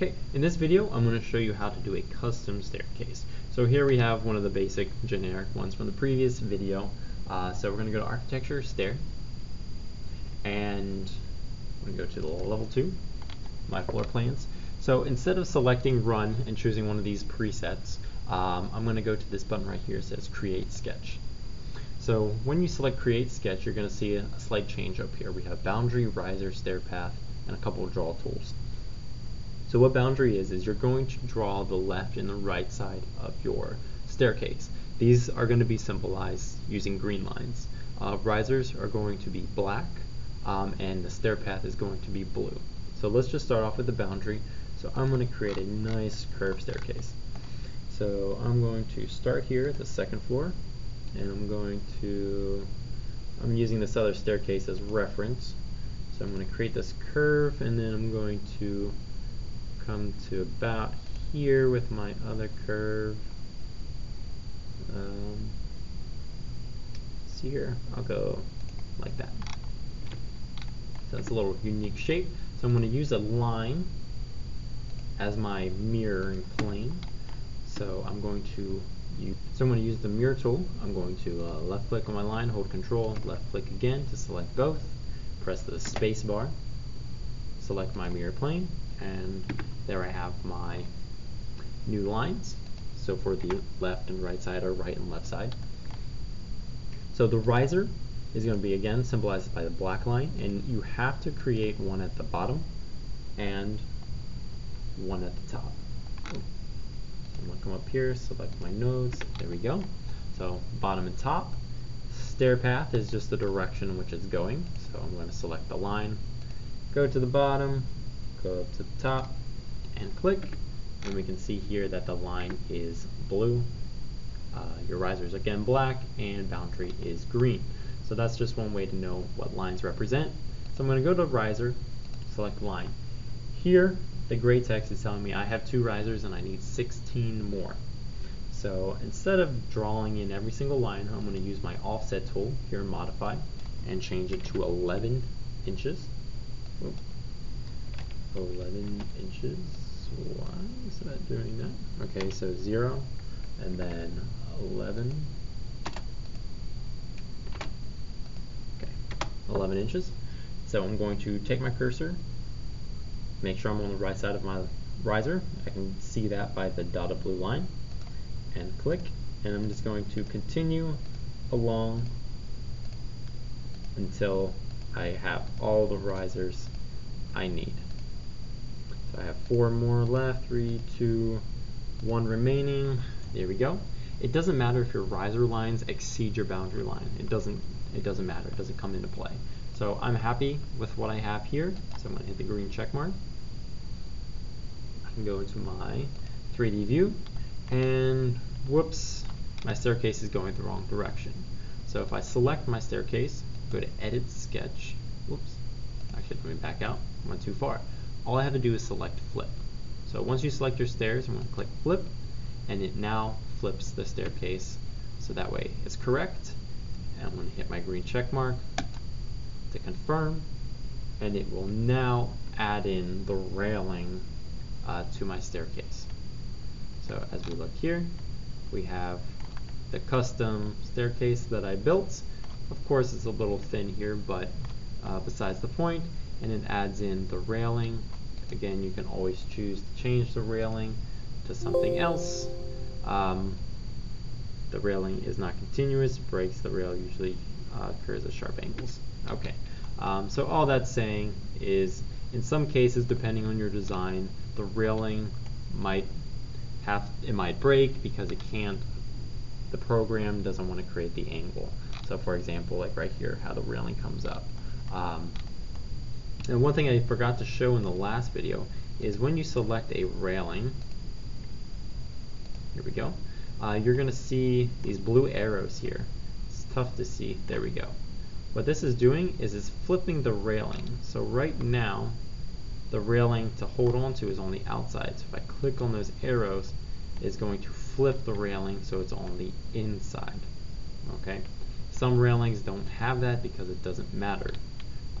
Okay, in this video I'm going to show you how to do a custom staircase. So here we have one of the basic generic ones from the previous video. Uh, so we're going to go to architecture, stair, and I'm going to go to the level 2, my floor plans. So instead of selecting run and choosing one of these presets, um, I'm going to go to this button right here that says create sketch. So when you select create sketch you're going to see a slight change up here. We have boundary, riser, stair path, and a couple of draw tools. So what boundary is, is you're going to draw the left and the right side of your staircase. These are going to be symbolized using green lines. Uh, risers are going to be black, um, and the stair path is going to be blue. So let's just start off with the boundary. So I'm going to create a nice curved staircase. So I'm going to start here at the second floor, and I'm going to, I'm using this other staircase as reference. So I'm going to create this curve, and then I'm going to come to about here with my other curve. Um, see here, I'll go like that. So that's a little unique shape. So I'm going to use a line as my mirroring plane. So I'm going to use, so I'm going to use the mirror tool. I'm going to uh, left click on my line, hold control, left click again to select both, press the space bar, select my mirror plane, and there I have my new lines. So for the left and right side or right and left side. So the riser is going to be again symbolized by the black line and you have to create one at the bottom and one at the top. So I'm going to come up here, select my nodes, there we go. So bottom and top. Stair path is just the direction in which it's going. So I'm going to select the line, go to the bottom, go up to the top, and click and we can see here that the line is blue. Uh, your riser is again black and boundary is green. So that's just one way to know what lines represent. So I'm going to go to riser select line. Here the gray text is telling me I have two risers and I need 16 more. So instead of drawing in every single line I'm going to use my offset tool here in modify and change it to 11 inches 11 inches why is that doing that? Okay, so 0 and then 11. Okay, 11 inches. So I'm going to take my cursor, make sure I'm on the right side of my riser. I can see that by the dotted blue line. And click, and I'm just going to continue along until I have all the risers I need. I have four more left, three, two, one remaining. There we go. It doesn't matter if your riser lines exceed your boundary line. It doesn't it doesn't matter. It doesn't come into play. So I'm happy with what I have here. So I'm going to hit the green check mark. I can go into my 3D view and whoops, my staircase is going the wrong direction. So if I select my staircase, go to edit sketch, whoops, actually let me back out, went too far all I have to do is select flip. So once you select your stairs, I'm going to click flip, and it now flips the staircase so that way it's correct. And I'm going to hit my green check mark to confirm, and it will now add in the railing uh, to my staircase. So as we look here, we have the custom staircase that I built. Of course, it's a little thin here, but uh, besides the point, and it adds in the railing Again, you can always choose to change the railing to something else. Um, the railing is not continuous, it breaks, the rail usually uh, occurs at sharp angles. Okay, um, so all that's saying is in some cases, depending on your design, the railing might have, it might break because it can't, the program doesn't want to create the angle. So for example, like right here, how the railing comes up. Um, and one thing I forgot to show in the last video is when you select a railing, here we go, uh, you're going to see these blue arrows here. It's tough to see. There we go. What this is doing is it's flipping the railing. So right now, the railing to hold on to is on the outside. So if I click on those arrows, it's going to flip the railing so it's on the inside. Okay. Some railings don't have that because it doesn't matter.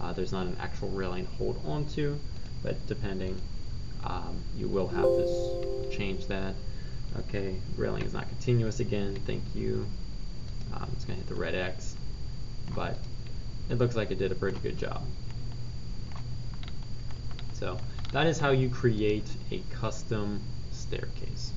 Uh, there's not an actual railing to hold onto, but depending, um, you will have this change that. Okay, railing is not continuous again, thank you. Um, it's going to hit the red X, but it looks like it did a pretty good job. So that is how you create a custom staircase.